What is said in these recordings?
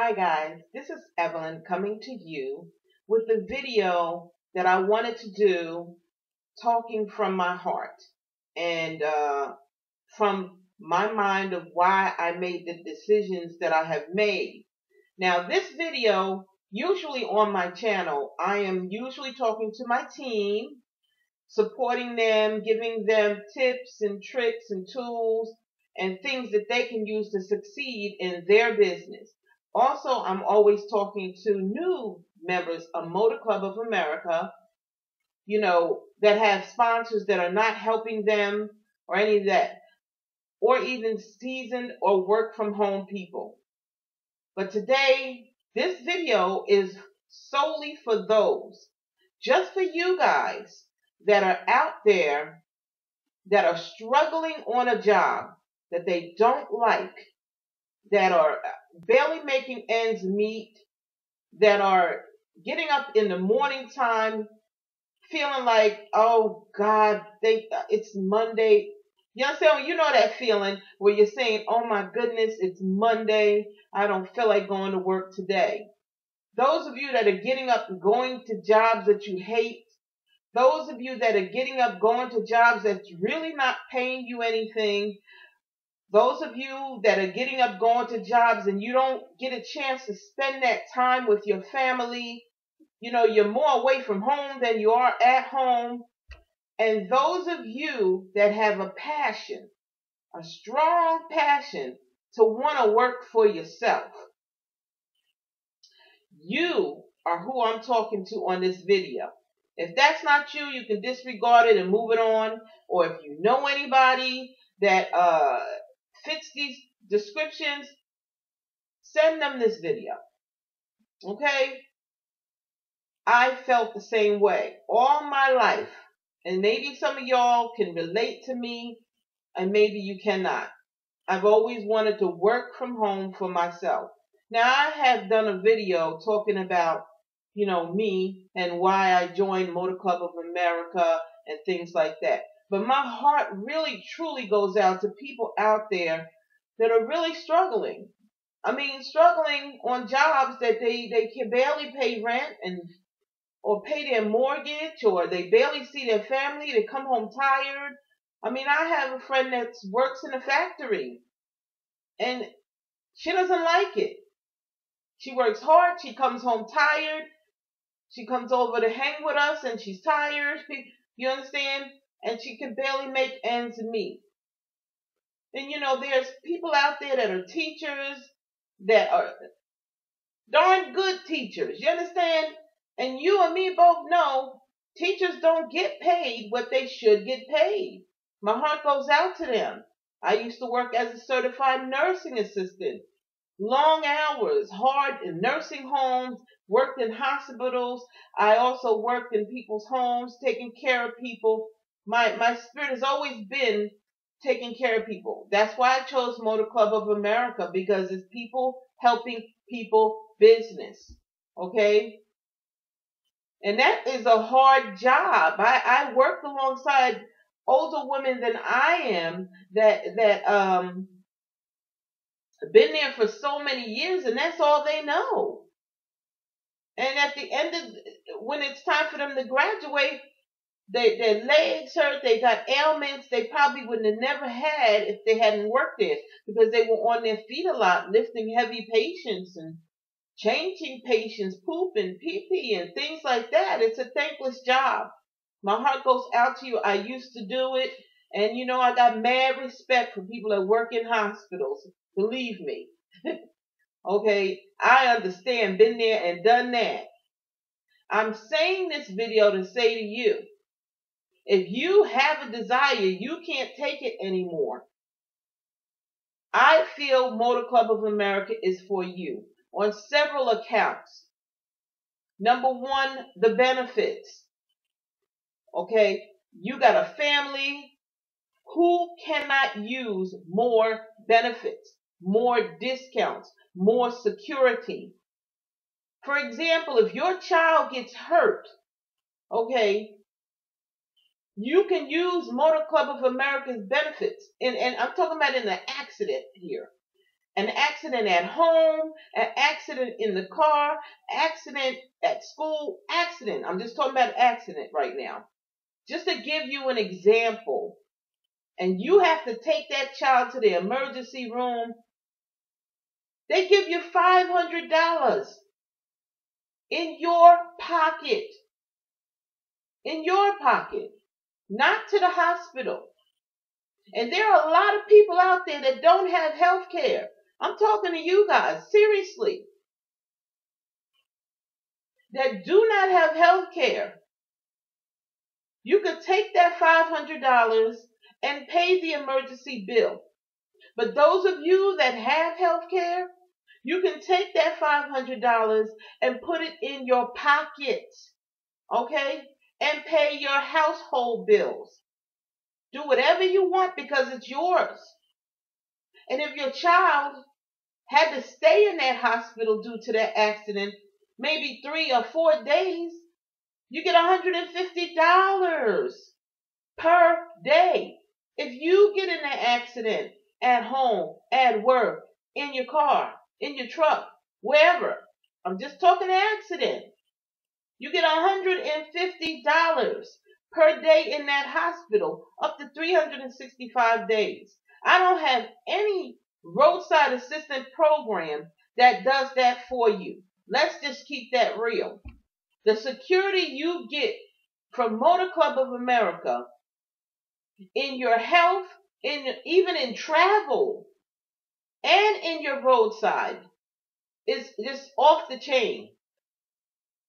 Hi guys, this is Evelyn coming to you with the video that I wanted to do talking from my heart and uh, from my mind of why I made the decisions that I have made. Now this video, usually on my channel, I am usually talking to my team, supporting them, giving them tips and tricks and tools and things that they can use to succeed in their business. Also, I'm always talking to new members of Motor Club of America, you know, that have sponsors that are not helping them or any of that, or even seasoned or work from home people. But today, this video is solely for those, just for you guys that are out there that are struggling on a job that they don't like, that are uh, barely making ends meet, that are getting up in the morning time feeling like, oh God, they, uh, it's Monday. You understand? You know that feeling where you're saying, oh my goodness, it's Monday. I don't feel like going to work today. Those of you that are getting up and going to jobs that you hate, those of you that are getting up going to jobs that's really not paying you anything, those of you that are getting up going to jobs and you don't get a chance to spend that time with your family, you know, you're more away from home than you are at home. And those of you that have a passion, a strong passion to want to work for yourself, you are who I'm talking to on this video. If that's not you, you can disregard it and move it on. Or if you know anybody that uh, fits these descriptions, send them this video. Okay? I felt the same way all my life. And maybe some of y'all can relate to me and maybe you cannot. I've always wanted to work from home for myself. Now I have done a video talking about, you know, me and why I joined Motor Club of America and things like that. But my heart really truly goes out to people out there that are really struggling. I mean, struggling on jobs that they, they can barely pay rent and or pay their mortgage or they barely see their family. They come home tired. I mean, I have a friend that works in a factory and she doesn't like it. She works hard. She comes home tired. She comes over to hang with us and she's tired. You understand? And she can barely make ends meet. And you know, there's people out there that are teachers that are darn good teachers. You understand? And you and me both know teachers don't get paid what they should get paid. My heart goes out to them. I used to work as a certified nursing assistant. Long hours, hard in nursing homes, worked in hospitals. I also worked in people's homes, taking care of people my my spirit has always been taking care of people. That's why I chose Motor Club of America because it's people helping people business. Okay? And that is a hard job. I, I work alongside older women than I am that that um been there for so many years and that's all they know. And at the end of when it's time for them to graduate, they, their legs hurt, they got ailments they probably wouldn't have never had if they hadn't worked there because they were on their feet a lot, lifting heavy patients and changing patients, pooping, pee pee, and things like that. It's a thankless job. My heart goes out to you. I used to do it, and you know, I got mad respect for people that work in hospitals. Believe me. okay, I understand, been there and done that. I'm saying this video to say to you, if you have a desire, you can't take it anymore. I feel Motor Club of America is for you on several accounts. Number one, the benefits. Okay, you got a family. Who cannot use more benefits, more discounts, more security? For example, if your child gets hurt, okay, you can use Motor Club of America's benefits. And, and I'm talking about in an accident here. an accident at home, an accident in the car, accident at school, accident. I'm just talking about accident right now. Just to give you an example. And you have to take that child to the emergency room. They give you $500 in your pocket. In your pocket. Not to the hospital. And there are a lot of people out there that don't have health care. I'm talking to you guys, seriously. That do not have health care. You could take that $500 and pay the emergency bill. But those of you that have health care, you can take that $500 and put it in your pocket. Okay? And pay your household bills. Do whatever you want because it's yours. And if your child had to stay in that hospital due to that accident, maybe three or four days, you get $150 per day. If you get in an accident at home, at work, in your car, in your truck, wherever, I'm just talking accident, you get $150 per day in that hospital, up to 365 days. I don't have any roadside assistant program that does that for you. Let's just keep that real. The security you get from Motor Club of America in your health, in even in travel, and in your roadside is just off the chain.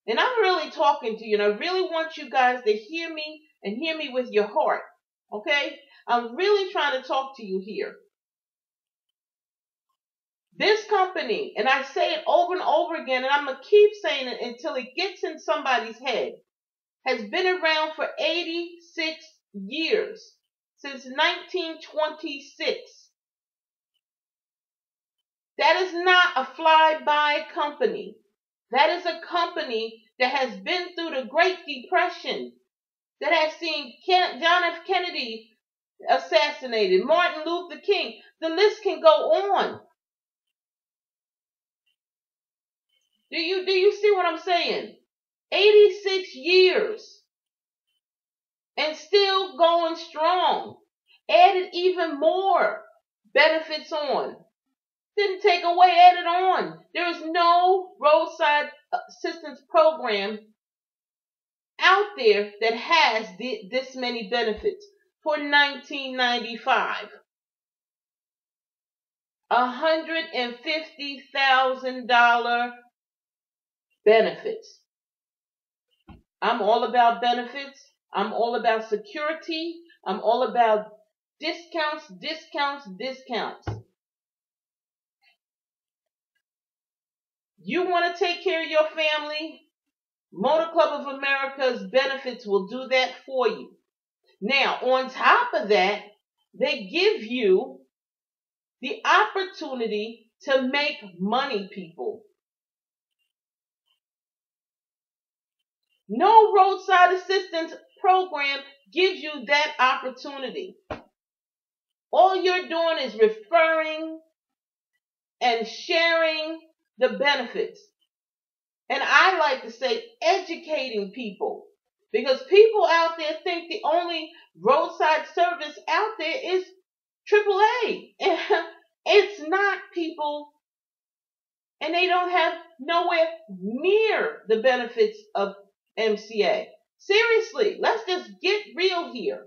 And I'm really talking to you, and I really want you guys to hear me and hear me with your heart. Okay? I'm really trying to talk to you here. This company, and I say it over and over again, and I'm going to keep saying it until it gets in somebody's head, has been around for 86 years, since 1926. That is not a fly-by company. That is a company that has been through the Great Depression, that has seen John F. Kennedy assassinated, Martin Luther King. The list can go on. Do you do you see what I'm saying? 86 years and still going strong. Added even more benefits on. Didn't take away, added on. There is no roadside assistance program out there that has this many benefits for 1995. $150,000 benefits. I'm all about benefits. I'm all about security. I'm all about discounts, discounts, discounts. You want to take care of your family? Motor Club of America's benefits will do that for you. Now, on top of that, they give you the opportunity to make money, people. No roadside assistance program gives you that opportunity. All you're doing is referring and sharing the benefits. And I like to say educating people because people out there think the only roadside service out there is AAA. it's not people and they don't have nowhere near the benefits of MCA. Seriously, let's just get real here.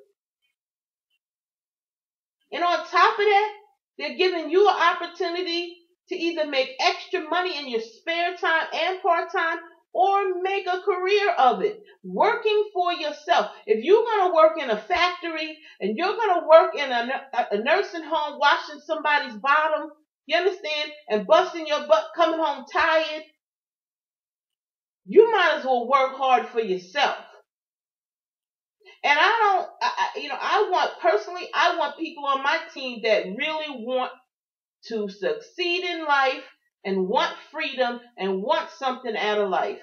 And on top of that, they're giving you an opportunity to either make extra money in your spare time and part time or make a career of it. Working for yourself. If you're going to work in a factory and you're going to work in a, a nursing home washing somebody's bottom, you understand, and busting your butt coming home tired, you might as well work hard for yourself. And I don't, I, you know, I want personally, I want people on my team that really want to succeed in life and want freedom and want something out of life.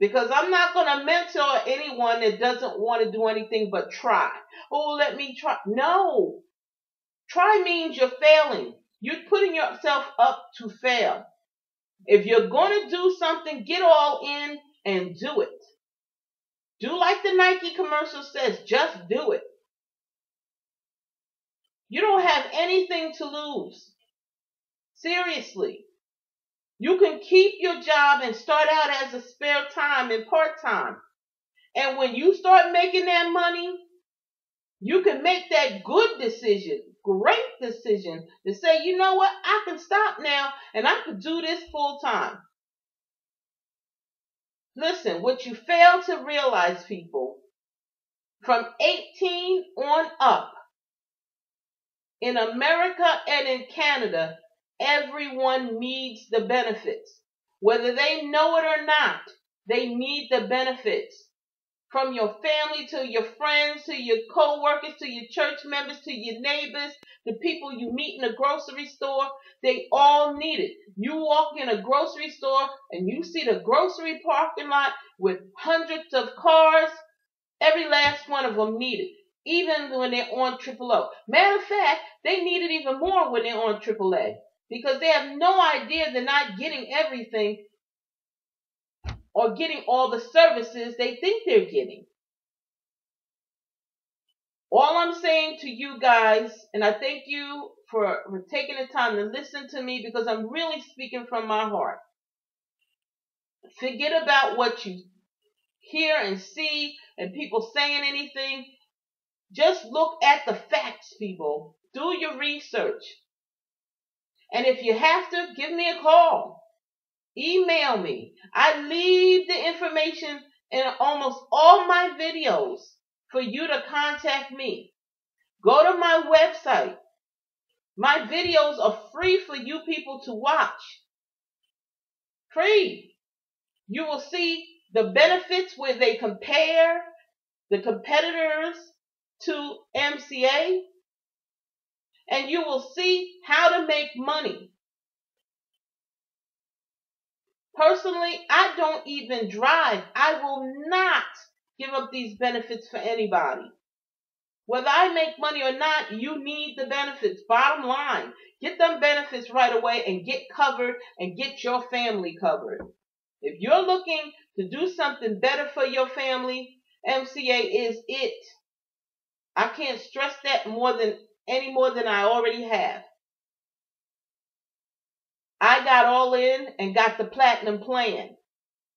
Because I'm not going to mentor anyone that doesn't want to do anything but try. Oh, let me try. No. Try means you're failing. You're putting yourself up to fail. If you're going to do something, get all in and do it. Do like the Nike commercial says, just do it. You don't have anything to lose. Seriously. You can keep your job and start out as a spare time and part time. And when you start making that money, you can make that good decision, great decision to say, you know what, I can stop now and I can do this full time. Listen, what you fail to realize, people, from 18 on up, in America and in Canada, everyone needs the benefits. Whether they know it or not, they need the benefits. From your family to your friends to your co-workers to your church members to your neighbors, the people you meet in the grocery store, they all need it. You walk in a grocery store and you see the grocery parking lot with hundreds of cars. Every last one of them need it, even when they're on triple A. Matter of fact, they need it even more when they're on triple A because they have no idea they're not getting everything or getting all the services they think they're getting. All I'm saying to you guys, and I thank you for, taking the time to listen to me because I'm really speaking from my heart. Forget about what you hear and see and people saying anything. Just look at the facts, people. Do your research. And if you have to, give me a call. Email me. I leave the information in almost all my videos for you to contact me. Go to my website. My videos are free for you people to watch. Free. You will see the benefits where they compare the competitors to MCA and you will see how to make money. Personally, I don't even drive. I will not give up these benefits for anybody. Whether I make money or not, you need the benefits. Bottom line, get them benefits right away and get covered and get your family covered. If you're looking to do something better for your family, MCA is it. I can't stress that more than any more than I already have. I got all in and got the platinum plan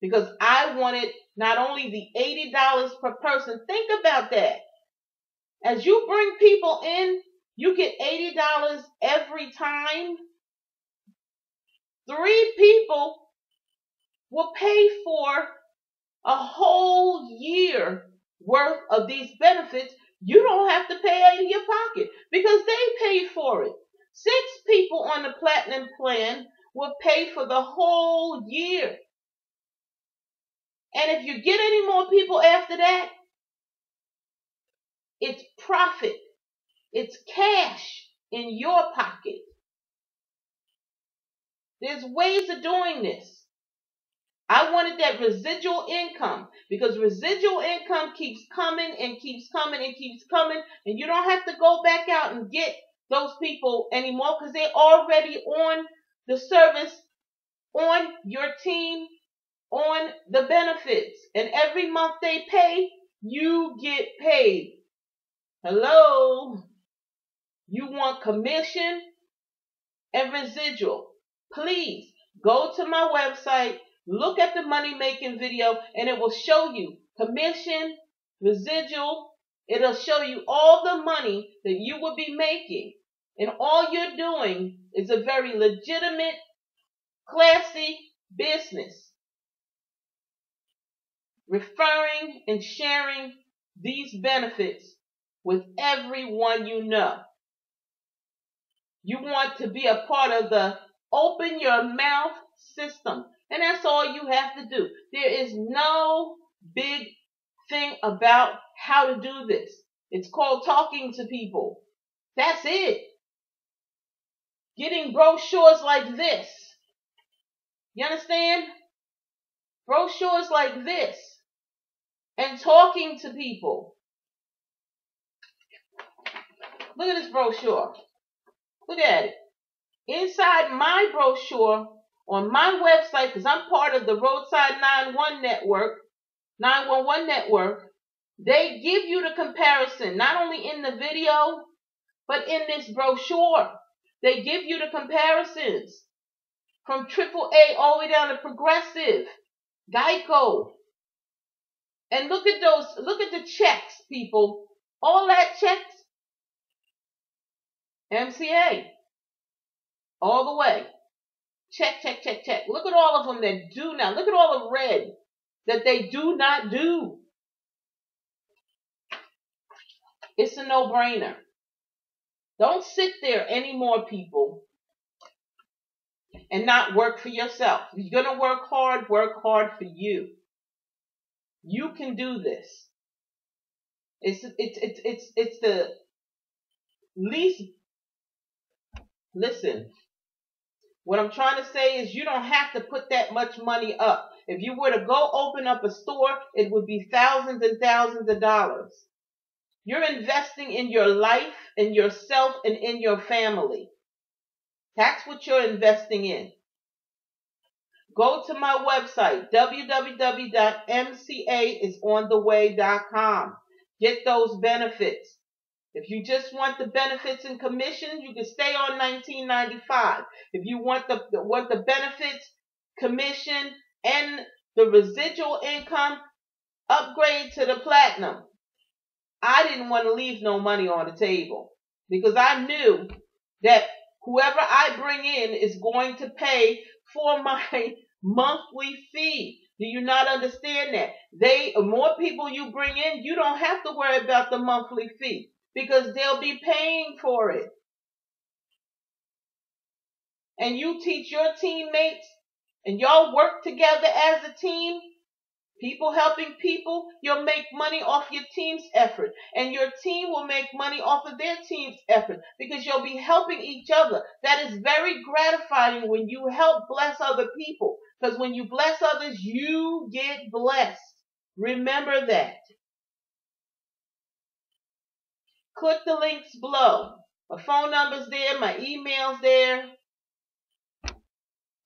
because I wanted not only the $80 per person, think about that. As you bring people in, you get $80 every time. Three people will pay for a whole year worth of these benefits you don't have to pay out of your pocket because they pay for it. Six people on the platinum plan will pay for the whole year. And if you get any more people after that, it's profit. It's cash in your pocket. There's ways of doing this. I wanted that residual income because residual income keeps coming and keeps coming and keeps coming, and you don't have to go back out and get those people anymore because they're already on the service, on your team, on the benefits, and every month they pay, you get paid. Hello? You want commission and residual? Please go to my website Look at the money making video and it will show you commission, residual. It'll show you all the money that you will be making. And all you're doing is a very legitimate, classy business. Referring and sharing these benefits with everyone you know. You want to be a part of the open your mouth system. And that's all you have to do. There is no big thing about how to do this. It's called talking to people. That's it. Getting brochures like this. You understand? Brochures like this. And talking to people. Look at this brochure. Look at it. inside my brochure on my website, because I'm part of the Roadside 91 Network, 911 Network, they give you the comparison, not only in the video, but in this brochure. They give you the comparisons from AAA all the way down to Progressive, Geico. And look at those, look at the checks, people. All that checks, MCA. All the way. Check, check, check, check. Look at all of them that do not. Look at all the red that they do not do. It's a no-brainer. Don't sit there anymore, people, and not work for yourself. You're going to work hard, work hard for you. You can do this. It's, it's, it's, it's, it's the least, listen, what I'm trying to say is you don't have to put that much money up. If you were to go open up a store, it would be thousands and thousands of dollars. You're investing in your life, in yourself, and in your family. That's what you're investing in. Go to my website, www.mcaisontheway.com. Get those benefits. If you just want the benefits and commission, you can stay on 1995. If you want the want the benefits, commission, and the residual income, upgrade to the platinum. I didn't want to leave no money on the table because I knew that whoever I bring in is going to pay for my monthly fee. Do you not understand that? They, more people you bring in, you don't have to worry about the monthly fee because they'll be paying for it. And you teach your teammates and y'all work together as a team, people helping people, you'll make money off your team's effort. And your team will make money off of their team's effort because you'll be helping each other. That is very gratifying when you help bless other people. Because when you bless others, you get blessed. Remember that. Click the links below. My phone number's there, my email's there.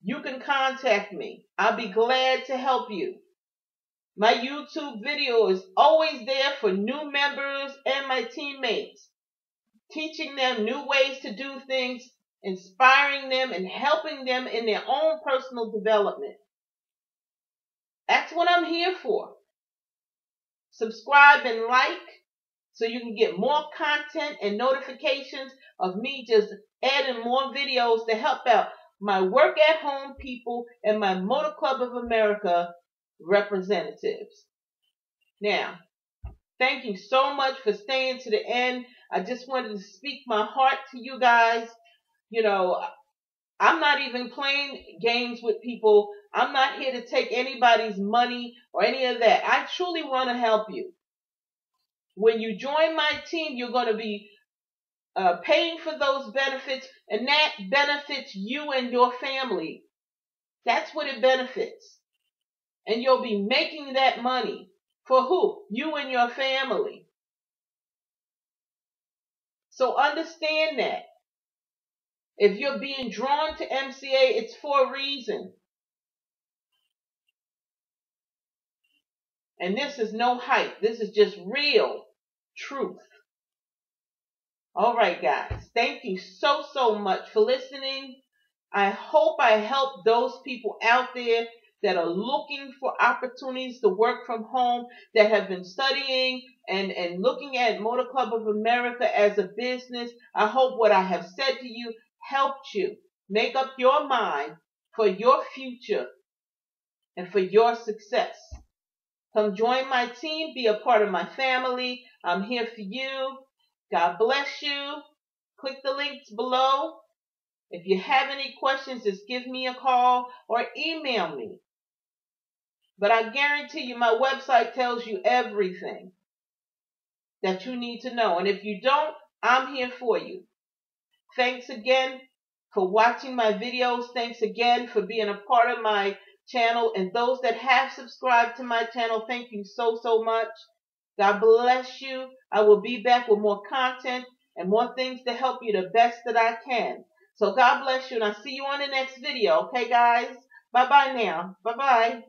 You can contact me. I'll be glad to help you. My YouTube video is always there for new members and my teammates, teaching them new ways to do things, inspiring them, and helping them in their own personal development. That's what I'm here for. Subscribe and like so you can get more content and notifications of me just adding more videos to help out my work at home people and my Motor Club of America representatives. Now, thank you so much for staying to the end. I just wanted to speak my heart to you guys. You know, I'm not even playing games with people. I'm not here to take anybody's money or any of that. I truly want to help you. When you join my team, you're going to be uh, paying for those benefits, and that benefits you and your family. That's what it benefits. And you'll be making that money for who? You and your family. So understand that. If you're being drawn to MCA, it's for a reason. And this is no hype. This is just real truth. All right, guys. Thank you so, so much for listening. I hope I helped those people out there that are looking for opportunities to work from home, that have been studying and, and looking at Motor Club of America as a business. I hope what I have said to you helped you make up your mind for your future and for your success. Come join my team, be a part of my family. I'm here for you. God bless you. Click the links below. If you have any questions, just give me a call or email me. But I guarantee you my website tells you everything that you need to know. And if you don't, I'm here for you. Thanks again for watching my videos. Thanks again for being a part of my channel. And those that have subscribed to my channel, thank you so, so much. God bless you. I will be back with more content and more things to help you the best that I can. So God bless you and I'll see you on the next video. Okay, guys? Bye-bye now. Bye-bye.